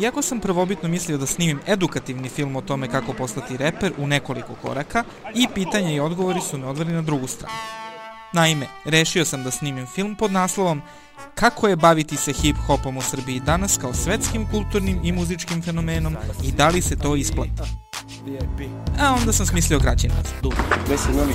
Iako sam prvobitno mislio da snimim edukativni film o tome kako postati reper u nekoliko koraka, i pitanja i odgovori su me odveli na drugu stranu. Naime, rešio sam da snimim film pod naslovom Kako je baviti se hip-hopom u Srbiji danas kao svetskim kulturnim i muzičkim fenomenom i da li se to isplati. A onda sam smislio kraći naziv. Gde si novi?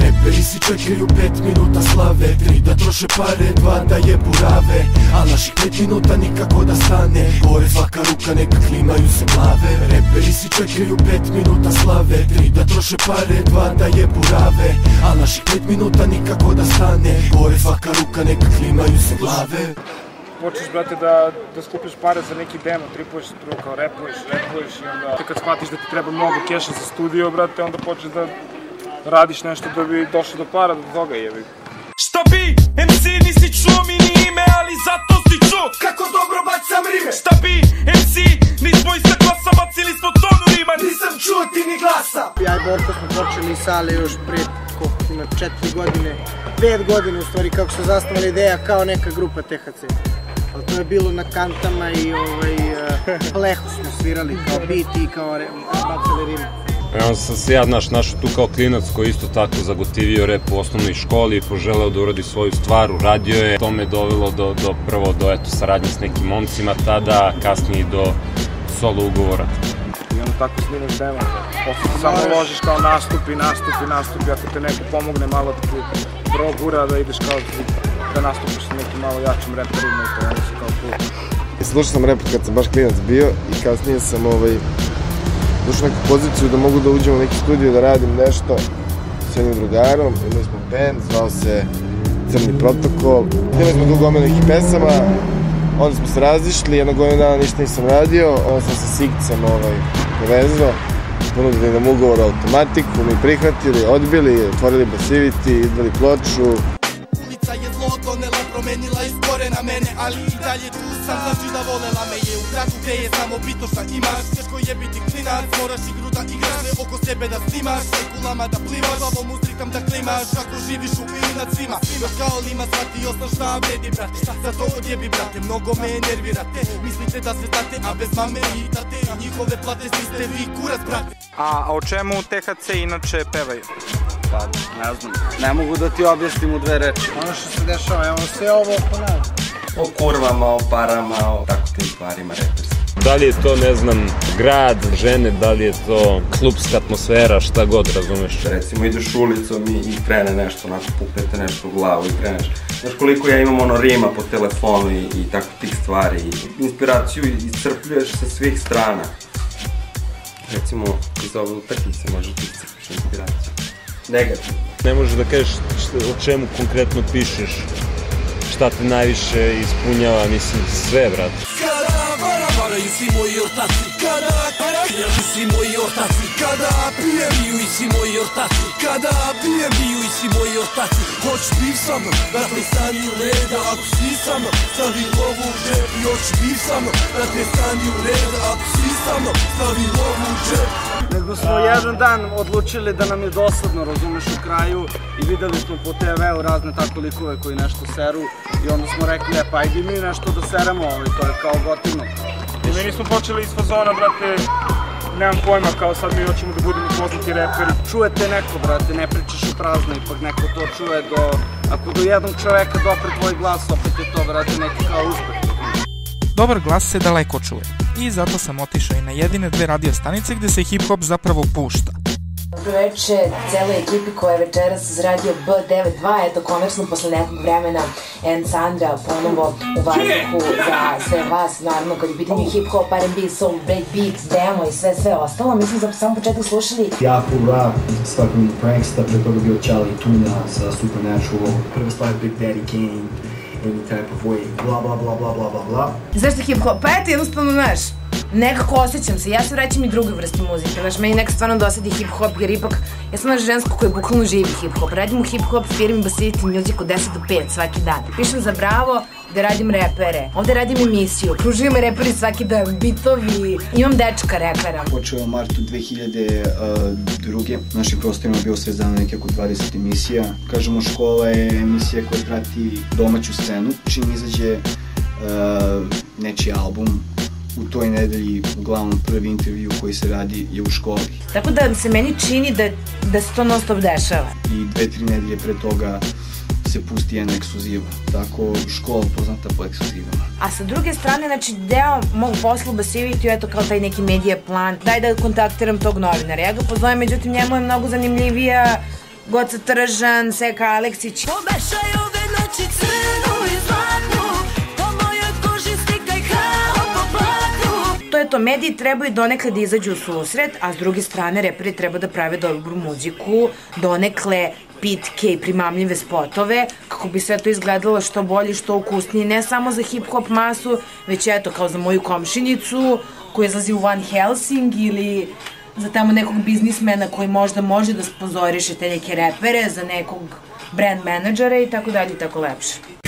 Reperi si čekaju pet minuta slave Tri da troše pare, dva da jebu rave A naših pet minuta nikako da stane. Gore svaka ruka, neka klimaju se glave. Reperi si čekaju pet minuta slave Tri da troše pare, dva da jebu rave A naših pet minuta nikako da stane. Gore svaka ruka, neka klimaju se glave počneš, brate, da, da skupiš pare za neki demo, tripuješ se prvo kao repuješ, repuješ i onda te kad shvatiš da ti treba mnogo keša za studio, brate, onda počneš da radiš nešto da bi došlo do para, do toga jebi. Šta bi, MC nisi čuo mi ni ime, ali zato si čuo Kako dobro bacam rime Šta bi, MC, nismo ista klasa, bacili smo tonu rima Nisam čuo ti ni glasa Ja i Borko smo počeli sale još pre koliko ima, četiri godine, pet godine u stvari kako se zasnovala ideja kao neka grupa THC. Ali to je bilo na kantama i ovaj, uh, plehu smo svirali kao beat i kao re, bacali rime. I onda sam se ja, znaš, našao tu kao klinac koji isto tako zagotivio rep u osnovnoj školi i poželeo da uradi svoju stvar, uradio je. To me dovelo do, do prvo do eto, saradnje s nekim momcima tada, kasnije do solo ugovora. I tako snimaš demo, posle se samo ložiš kao nastupi, nastupi, nastupi, ako te neko pomogne malo da ti progura, da ideš kao da nastupiš sa nekim malo jačim reperima i to onda si kao tu. Slušao sam rap kad sam baš klinac bio i kasnije sam ovaj, došao neku poziciju da mogu da uđem u neki studio da radim nešto s jednim drugarom. Imali smo band, zvao se Crni protokol. Imali smo dugo omena nekih pesama, onda smo se razišli, jednog godina dana ništa nisam radio, onda sam se Sigcem ovaj, povezao, ponudili nam ugovor automatiku, mi prihvatili, odbili, otvorili basiviti, izdali ploču, mene Ali i dalje tu sam, znači da volela me je U gradu gde je samo bitno šta imaš. Teško je biti klinac, moraš igru da igraš Sve oko sebe da snimaš, sve kulama da plivaš Glavom uzritam da klimaš, ako živiš u ili nad svima Još kao lima, shvatio sam šta vredi brate? Zato odjebi brate, mnogo me nervirate Mislite da sve znate, a bez mame i tate Njihove plate svi ste vi kurac brate. A, a o čemu THC inače pevaju? Pa, ne znam, ne mogu da ti objasnim u dve reči. Ono što se dešava, evo sve ovo oko nas. O kurvama, o parama, o tako tim stvarima reperskim. Da li je to, ne znam, grad, žene, da li je to klubska atmosfera, šta god, razumeš? Recimo ideš ulicom i, i krene nešto, onako puknete nešto u glavu i kreneš. Znaš koliko ja imam ono rima po telefonu i, i tako tih stvari. I inspiraciju iscrpljuješ sa svih strana. Recimo, iz ove utakmice može ti iscrpiš inspiraciju. Negativno. Ne možeš da kažeš o čemu konkretno pišeš, šta te najviše ispunjava, mislim, sve, brate. Varaju svi moji ortaci. Kada pijem svi moji ortaci? Kada pijem? Piju i svi moji ortaci. Kada pijem? Piju i svi moji ortaci. Hoću piv sa mnom, brate stani reda. Ako si sa mnom, stavi lovu u džep. I hoću piv sa mnom, brate stani reda. Ako si sa mnom, stavi lovu u džep. Nego smo jedan dan odlučili da nam je dosadno, razumeš, u kraju. I videli smo po TV-u razne tako likove koji nešto seru. I onda smo rekli, e pa ajde mi nešto da seremo, ali to je kao gotivno. I mi nismo počeli iz fazona, brate, nemam pojma, kao sad mi hoćemo da budemo poznati reperi. Čujete neko, brate, ne pričaš u prazno, ipak neko to čuje do... Ako do jednog čoveka dopre tvoj glas, opet je to, brate, neki kao uspeh. Dobar glas se daleko čuje i zato sam otišao i na jedine dve radio stanice gde se hip-hop zapravo pušta. Dobroveče celoj ekipi koja je večeras uz radio B92, eto konačno posle nekog vremena and Sandra ponovo u vazduhu za sve vas, naravno kad je pitanje hip-hop, R&B, soul, breakbeat, demo i sve sve ostalo. Mi smo za sam početak slušali Japu, rap, Stuck in the Pranksta, pre toga bio Charlie Tuna sa Supernatural, prva stvar Big Daddy Kane, Any Type of Way, bla bla bla bla bla bla bla. Zašto hip-hop? Pa eto, jednostavno, znaš, nekako osjećam se, ja se vraćam i drugoj vrsti muzike, znaš, meni nekako stvarno dosadi hip-hop, jer ipak, ja sam znaš žensko koja bukvalno živi hip-hop, radim u hip-hop firmi Basivity Music od 10 do 5 svaki dan. Pišem za Bravo, gde radim repere, ovde radim emisiju, kružuju me reperi svaki dan, bitovi, imam dečka repera. Počeo u martu 2002. Našim prostorima je bilo sve zdano neke oko 20 emisija. Kažemo, škola je emisija koja prati domaću scenu. Čim izađe uh, nečiji album, u toj nedelji uglavnom prvi intervju koji se radi je u školi. Tako da se meni čini da, da se to non stop dešava. I dve, tri nedelje pre toga se pusti jedna ekskluziva. Tako škola poznata po ekskluzivama. A sa druge strane, znači, deo mog posla u Basiviti je eto kao taj neki medija plan. Daj da kontaktiram tog novinara. Ja ga pozovem, međutim, njemu je mnogo zanimljivija Goca Tržan, Seka Aleksić. Pomešaj To mediji trebaju donekle da izađu u susret, a s druge strane reperi treba da prave dobru muziku, donekle pitke i primamljive spotove, kako bi sve to izgledalo što bolje, što ukusnije, ne samo za hip-hop masu, već eto kao za moju komšinicu koja izlazi u Van Helsing ili za tamo nekog biznismena koji možda može da sponzoriše te neke repere, za nekog brand menadžera i tako dalje i tako lepše.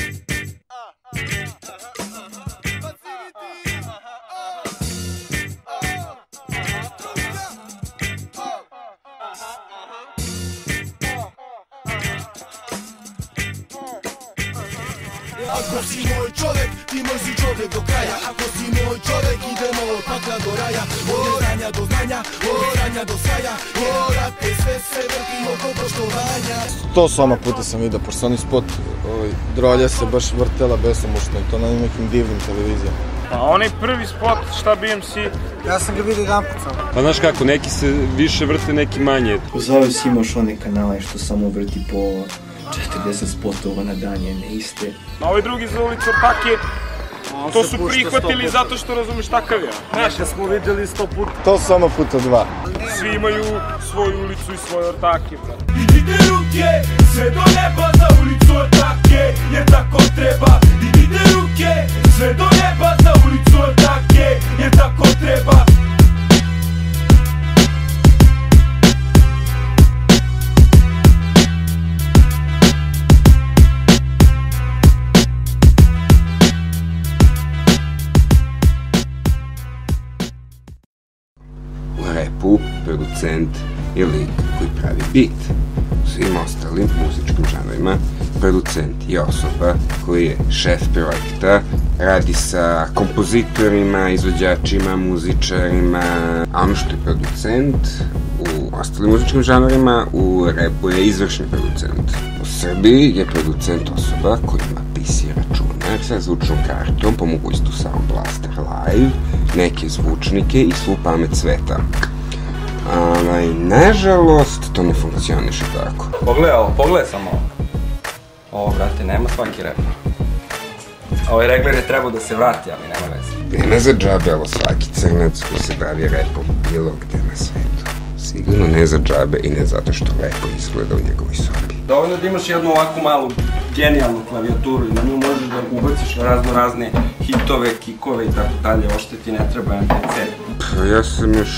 Si čovek do kraja Ako si moj čovek, idemo od pakla do raja Od ranja do znanja, od ranja do sjaja Jer rate sve se vrti oko poštovanja To soma puta sam vidio, pošto oni spot ovaj, drolja se baš vrtela besomučno i to na nekim divnim televizijama. Pa onaj prvi spot, šta BMC, Ja sam ga vidio jedan put samo. Pa znaš kako, neki se više vrte, neki manje. Zavisi imaš one kanale što samo vrti po 40 spotova na dan jedne iste. a ovaj drugi za ulicu Ortake, to su prihvatili zato što razumeš takav je. Znaš, da smo videli sto puta. To soma puta dva. Svi imaju svoju ulicu i svoje ortake, brate. Dignite ruke, sve do neba za ulicu Ortake, jer tako treba Dignite ruke, sve do neba za ulicu Ortake, jer tako treba repu producent je lik koji pravi beat. U svim ostalim muzičkim žanovima producent je osoba koji je šef projekta, radi sa kompozitorima, izvođačima, muzičarima, a ono što je producent u ostalim muzičkim žanovima, u repu je izvršni producent. U Srbiji je producent osoba koja ima PC računar sa zvučnom kartom, po mogućstvu Sound Blaster Live, neke zvučnike i svu pamet sveta. Ovaj, nažalost, to ne funkcioniše tako. Pogledaj ovo, pogledaj samo ovo. Ovo, brate, nema svaki rep. Ovaj regler je trebao da se vrati, ali nema veze. Nema za džabe, ali svaki crnac koji se bavi repom bilo gde na svetu. Sigurno ne za džabe i ne zato što lepo izgleda u njegovoj sobi. Dovoljno da imaš jednu ovakvu malu genijalnu klavijaturu i na nju možeš da ubaciš razno razne hitove, kikove i tako dalje, ošte ti ne treba MPC. Pa ja sam još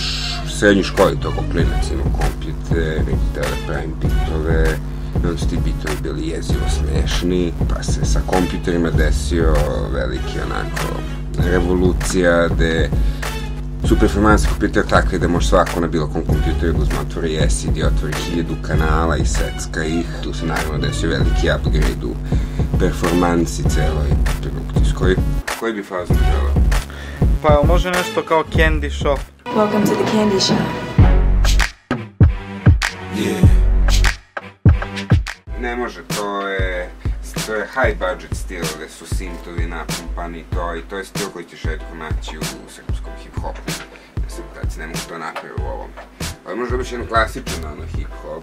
u srednjoj školi toko klinac imao kompjuter i da pravim bitove. Onda su ti bitovi bili jezivo smešni, pa se sa kompjuterima desio veliki onako revolucija gde su performanse kompjutera takve da može svako na bilo kom kompjuteru da uzme otvori SID, otvori hiljadu kanala i secka ih. Tu se naravno desio veliki upgrade u performansi celoj produkcijskoj. Koji bi fazon želeo? Pa može nešto kao Candy Shop? Welcome to the candy shop Ne može, to je to je high budget stil, gde su sintovi napumpani, to, i to je stil koji ćeš redko naći u srpskom hip-hopu. Ja sam tad se ne mogu to napraviti u ovom. Ali možda biš jedan klasičan ono hip-hop.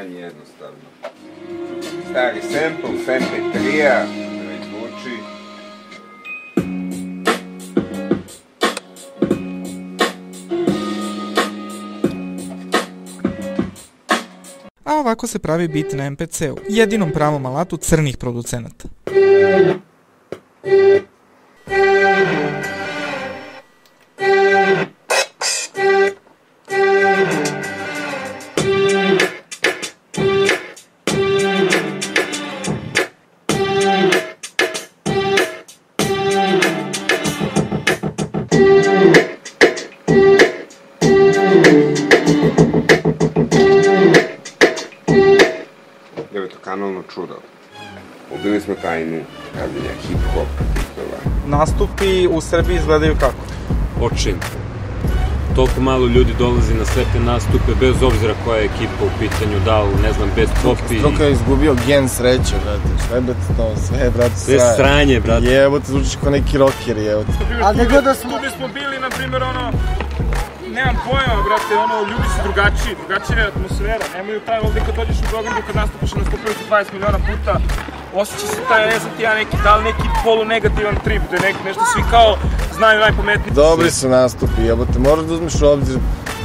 Krajnje jednostavno. Stari sample, s MP3-a, da. A ovako se pravi bit na MPC-u, jedinom pravom alatu crnih producenata. Čudo. Ubili smo tajnu pravljenja hip-hop. Nastupi u Srbiji izgledaju kako? Očin. Toliko malo ljudi dolazi na sve te nastupe, bez obzira koja je ekipa u pitanju, da li, ne znam, bez popi. Struka je izgubio gen sreće, brate. Šta je, brate, to? Sve je, brate, Sve je sranje, brate. Jebote, zvučiš kao neki rocker, jebote. A gde god da smo... Tu gde smo bili, na primjer, ono, nemam pojma, brate, ono, ljudi su drugačiji, drugačija je atmosfera, nemaju taj ovdje kad dođeš u Beogradu, kad nastupaš, nastupili su 20 miliona puta, osjeća se taj, ne znam ti ja, neki, da li neki polunegativan trip, da je nek, nešto svi kao znaju najpametniji. Dobri su nastupi, jebote. Moraš da uzmeš u obzir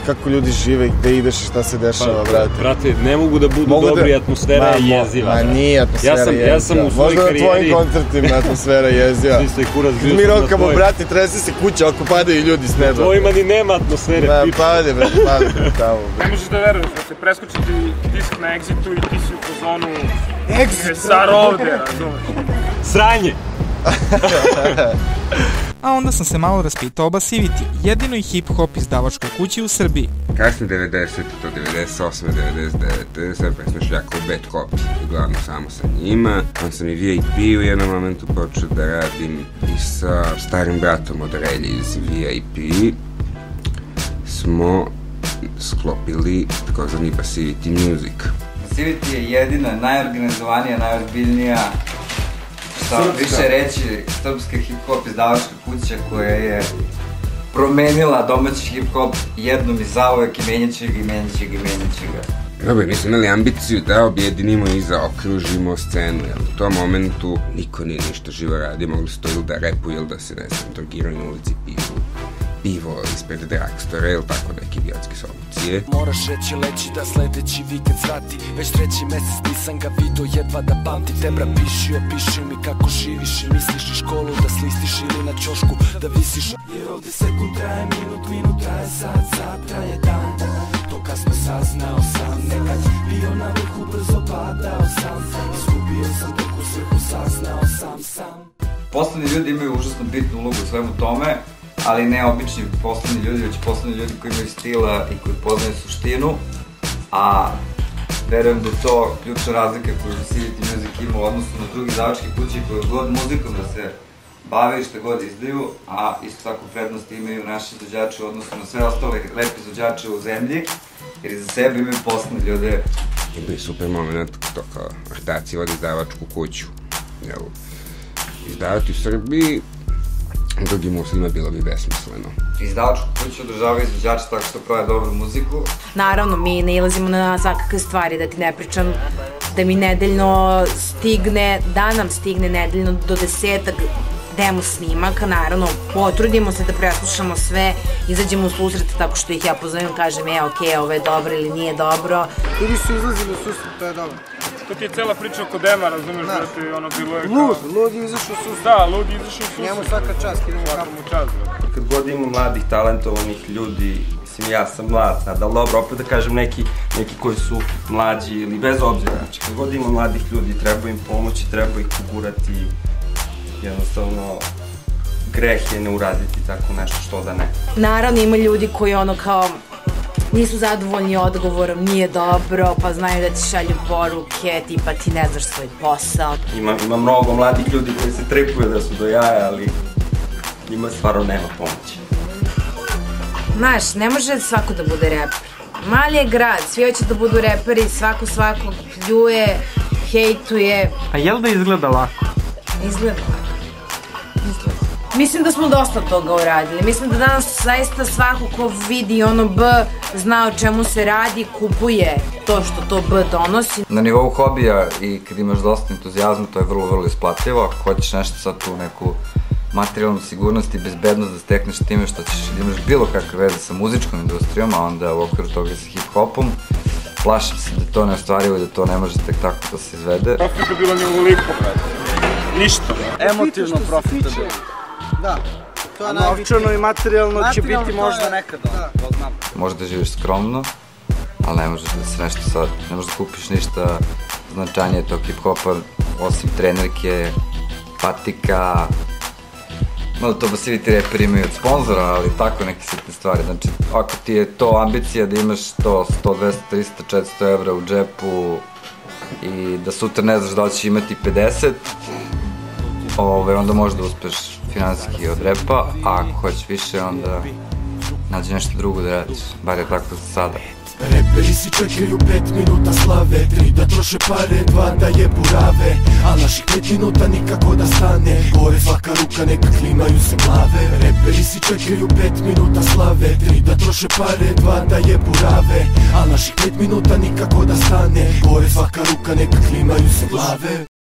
kako ljudi žive, gde ideš i šta se dešava, brate. Brate, ne mogu da budu Mogu da- dobri, atmosfera je Ma, mo- jeziva. Ma nije atmosfera ja sam, jeziva. Ja sam u svojoj Možda na tvojim karijeri... koncertima atmosfera jeziva. Svi ste kurac, bio Mi sam na rokamo, brate, trese se kuća ako padaju ljudi s neba. Tvojima ni nema atmosfere. Ma, pade, brate, pade, brate, tamo. Ne možeš da veruješ, brate, preskoči ti disk na Exitu i ti si u fazonu... Exit, Sar ovde, razumeš? Sranje! A onda sam se malo raspitao o Basiviti, jedinoj hip-hop izdavačkoj kući u Srbiji. Kasne 90. to 98. 99. sve pesme šljaka u Bad Copy. Uglavnom samo sa njima. On sam i VIP u jednom momentu počeo da radim i sa starim bratom od Relje iz VIP smo sklopili takozvani Passivity Music. Passivity je jedina, najorganizovanija, najozbiljnija, šta Srpska. više reći, srpska hip-hop izdavačka kuća koja je promenila domaći hip-hop jednom i zauvek i menjat će ga i menjat će ga i menjat će ga. Dobro, mi smo imali ambiciju da objedinimo i zaokružimo scenu, jer u tom momentu niko nije ništa živo radio, mogli su to ili da repuju ili da se, ne znam, drogiraju na ulici pivu pivo ispred Dragstora ili tako neke idiotske solucije. Moraš reći leći da sledeći vikend svrati Već treći mesec nisam ga vidio jedva da pamti te bra piši Opiši mi kako živiš i misliš i školu da slistiš ili na ćošku da visiš. Jer ovde sekund traje minut, minut traje sat, sat traje dan. To kad smo saznao sam nekad bio na vrhu brzo padao sam. Izgubio sam toku svrhu saznao sam sam. Poslovni ljudi imaju užasno bitnu ulogu u svemu tome, ali ne obični poslovni ljudi, već poslovni ljudi koji imaju stila i koji poznaju suštinu, a verujem da je to ključna razlika koju Facility Music ima u odnosu na drugi zavačke kuće koje god muzikom da se bave i šta god izdaju, a isto tako prednost imaju naši izvođači u odnosu na sve ostale lepe izvođače u zemlji, jer iza sebe imaju poslovne ljude Ima i super moment, to kao Artaci vodi izdavačku kuću. Jel, izdavati u Srbiji drugim uslovima bilo bi besmisleno. Izdavačku kuću održavaju izvođači tako što prave dobru muziku, Naravno, mi ne ilazimo na svakakve stvari, da ti ne pričam da mi nedeljno stigne, da nam stigne nedeljno do desetak demo snimaka, naravno, potrudimo se da preslušamo sve, izađemo u susret tako što ih ja pozovem, kažem, e, ok, ovo je dobro ili nije dobro. Ljudi su izlazili u susret, to je dobro. To ti je cela priča oko Dema, razumeš, Da. brate, ono bilo je kao... Lud, lud je izašao u susret. Da, lud je izašao u susret. Njemu svaka čast, idemo Svaka kapu. mu čast, brate. kad god ima mladih, talentovanih ljudi, mislim ja sam mlad sad, ali dobro, opet da kažem neki, neki koji su mlađi ili bez obzira, znači kad god ima mladih ljudi, treba im pomoći, treba ih pogurati, jednostavno greh je ne uraditi tako nešto, što da ne. Naravno, ima ljudi koji ono kao nisu zadovoljni odgovorom, nije dobro, pa znaju da ti šalju poruke, tipa ti ne znaš svoj posao. Ima, ima mnogo mladih ljudi koji se tripuju da su do jaja, ali njima stvarno nema pomoći. Znaš, ne može svako da bude reper. Mali je grad, svi hoće da budu reperi, svako svakog pljuje, hejtuje, A jel da izgleda lako? izgleda. Izgleda. Mislim da smo dosta toga uradili. Mislim da danas zaista svako ko vidi ono B zna o čemu se radi, kupuje to što to B donosi. Na nivou hobija i kad imaš dosta entuzijazma, to je vrlo, vrlo isplativo. Ako hoćeš nešto sad tu neku materijalnu sigurnost i bezbednost da stekneš time što ćeš da imaš bilo kakve veze sa muzičkom industrijom, a onda u okviru toga i sa hip-hopom, plašim se da to ne ostvarivo i da to ne može tek tako da se izvede. Profitabilno ni ovoliko, brate. Ništa. Emotivno profitabilno. Da, to je novčano i materijalno će Materijalno biti to možda nekada. da. Ko zna. Možeš da živiš skromno, ali ne možeš da se nešto sad, ne možeš da kupiš ništa značajnije tog hip-hopa, osim trenerke, patika, Malo to ba svi ti reperi imaju od sponzora, ali tako neke sitne stvari. Znači, ako ti je to ambicija da imaš to 100, 200, 300, 400 evra u džepu, i da sutra ne znaš da li ćeš imati 50, ove, onda možeš da uspeš finansijski od repa, a ako hoćeš više, onda nađi nešto drugo da radiš, bar je tako sada. Reperi si čekaju pet minuta slave Tri da troše pare, dva da je burave. A naših pet minuta nikako da stane Gore svaka ruka, neka klimaju se glave. Reperi si čekaju pet minuta slave Tri da troše pare, dva da je burave. A naših pet minuta nikako da stane Gore svaka ruka, neka klimaju se glave